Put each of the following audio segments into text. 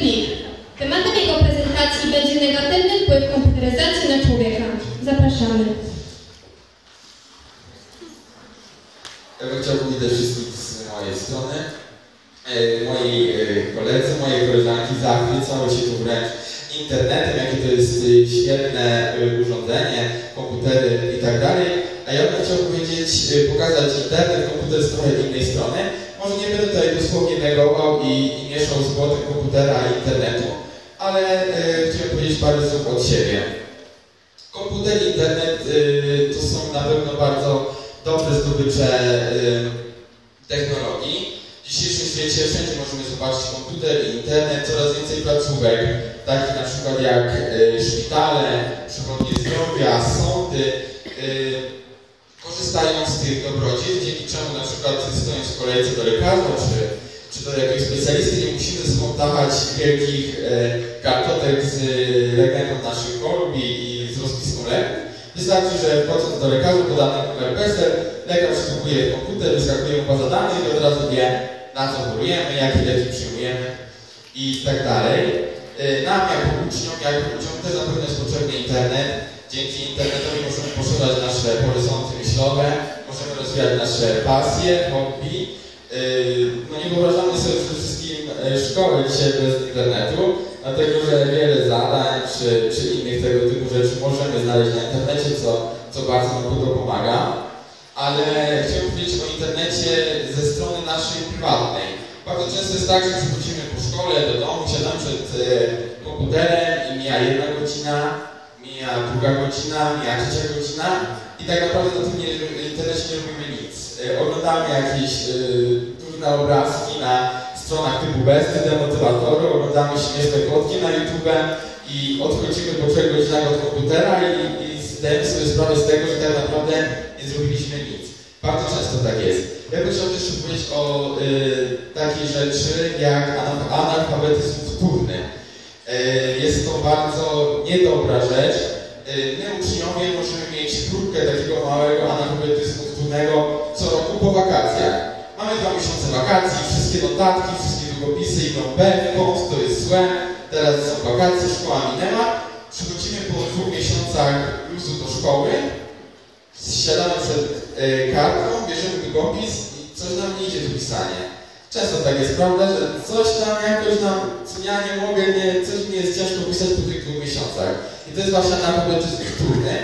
plik. Tematem jego prezentacji będzie negatywny wpływ komputeryzacji na człowieka. Zapraszamy. Ja bym chciał powitać wszystkich z mojej strony. E, Moi e, koledzy, moje koleżanki zachwycały się tu wręcz internetem, jakie to jest e, świetne urządzenie, komputery i tak dalej. A ja bym chciał powiedzieć, pokazać internet, komputer z trochę innej strony. Może nie będę tutaj dosłownie negował i, i mieszał złotem komputera i internetu, ale e, chciałem powiedzieć parę słów od siebie. Komputer i internet y, to są na pewno bardzo dobre zdobycze y, technologii. W dzisiejszym świecie wszędzie możemy zobaczyć komputer i internet, coraz więcej placówek, takich na przykład jak y, szpitale, przychodnie zdrowia, sądy, y, korzystają z tych dobrodziejstw, dzięki czemu na przykład stojąc w kolejce do lekarza czy, czy do jakiegoś specjalisty nie musimy tachać wielkich e, kartotek z e, legendą naszych chorób i, z rozpiską leków. Wystarczy, że wchodząc do lekarza podany numer PESEL, lekarz wstępuje w komputer, wyskakuje mu baza danych i od razu wie, na co chorujemy, jakie leki przyjmujemy i tak dalej. E, Nam jako uczniom, jako ludziom też na pewno jest potrzebny internet. Dzięki internetowi możemy poszerzać nasze horyzonty myślowe, możemy rozwijać nasze pasje, hobby. Yy, No nie wyobrażamy sobie przede wszystkim e, szkoły dzisiaj bez internetu, dlatego że wiele zadań czy, czy innych tego typu rzeczy możemy znaleźć na internecie, co, co bardzo nam długo pomaga. Ale chciałbym powiedzieć o internecie ze strony naszej prywatnej. Bardzo często jest tak, że przychodzimy po szkole do domu, siadamy przed e, komputerem i mija jedna godzina, mija druga godzina, mija trzecia godzina i tak naprawdę na tym internecie nie robimy nic. E, Oglądamy jakieś e, różne obrazki na stronach typu besty, demotywatory, oglądamy śmieszne kotki na YouTube i odchodzimy po trzech godzinach od komputera i, i zdajemy sobie sprawę z tego, że tak naprawdę nie zrobiliśmy nic. Bardzo często tak jest. Ja bym chciał też powiedzieć o y, takiej rzeczy jak ana- analfabetyzm wtórny. Jest to bardzo niedobra my uczniowie możemy mieć próbkę takiego małego analfabetyzmu wtórnego co roku po wakacjach. Mamy dwa miesiące wakacji, wszystkie notatki, wszystkie długopisy idą B, kąt, to jest złe, teraz są wakacje, szkoła minęła. Przychodzimy po dwóch miesiącach luzu do szkoły, siadamy przed e, kartką, bierzemy długopis i coś nam nie idzie do pisania. Często tak jest, prawda, że coś tam jakoś nam, co ja nie mogę, nie, coś mi jest ciężko pisać po tych miesiącach. I to jest właśnie analfabetyzm wtórny.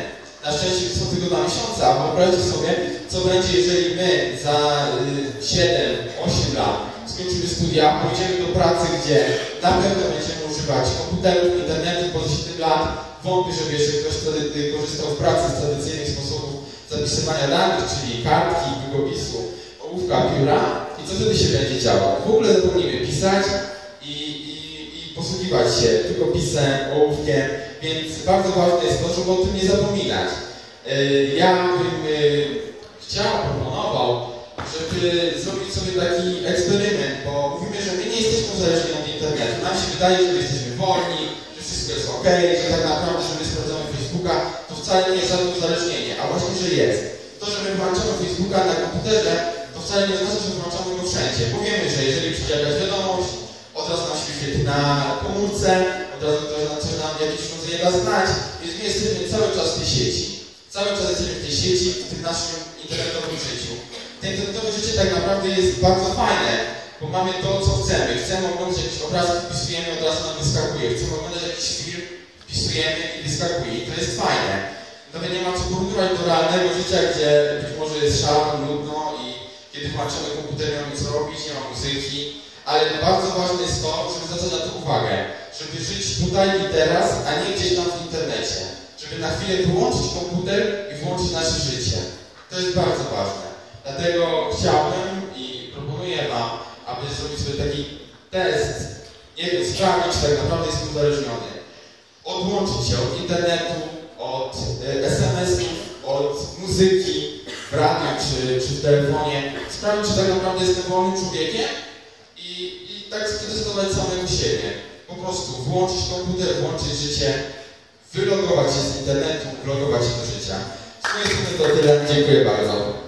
Na szczęście są tylko dwa miesiące, a wyobraźcie sobie, co będzie, jeżeli my za y, 7-8 lat skończymy studia, pójdziemy do pracy, gdzie na pewno będziemy używać komputerów, internetu po 7 lat. Wątpię, żeby jeszcze ktoś wtedy y, korzystał w pracy z tradycyjnych sposobów zapisywania danych, czyli kartki, długopisu, ołówka, pióra. I co wtedy się będzie działo? W ogóle zapomnimy pisać i posługiwać się długopisem, ołówkiem, więc bardzo ważne jest to, żeby o tym nie zapominać. Yy, Ja bym yy, chciał, proponował, żeby zrobić sobie taki eksperyment, bo mówimy, że my nie jesteśmy uzależnieni od internetu. Nam się wydaje, że my jesteśmy wolni, że wszystko jest ok, że tak naprawdę, że my sprawdzamy Facebooka, to wcale nie jest żadne uzależnienie, a właśnie, że jest. To, że my włączamy Facebooka na komputerze, to wcale nie oznacza, że włączamy go wszędzie. Bo wiemy, że jeżeli przyjdzie wiadomość, od razu nam się wyświetli na komórce, od razu ktoś nam jakieś urządzenie da znać, więc my jesteśmy cały czas w tej sieci. Cały czas jesteśmy w tej sieci, w tym naszym internetowym życiu. To internetowe życie tak naprawdę jest bardzo fajne, bo mamy to, co chcemy. Chcemy oglądać jakieś obrazki, wpisujemy, od razu nam wyskakuje. Chcemy oglądać jakiś film, wpisujemy i wyskakuje. I to jest fajne. Nawet nie ma co porównywać do realnego życia, gdzie być może jest szaro, nudno i kiedy włączamy komputer, nie mamy co robić, nie ma muzyki. Ale bardzo ważne jest to, żeby zwracać na to uwagę. Żeby żyć tutaj i teraz, a nie gdzieś tam w internecie. Żeby na chwilę wyłączyć komputer i włączyć nasze życie. To jest bardzo ważne. Dlatego chciałbym i proponuję Wam, aby zrobić sobie taki test. Nie wiem, sprawdzić, czy tak naprawdę jest uzależniony. Odłączyć się od internetu, od e, SMS-ów, od muzyki w radiu czy, czy w telefonie. Sprawdzić, czy tak naprawdę jestem wolnym człowiekiem i, i tak przetestować samego siebie. Po prostu włączyć komputer, włączyć życie, wylogować się z internetu, wlogować się do życia. Z mojej strony to tyle. Dziękuję bardzo.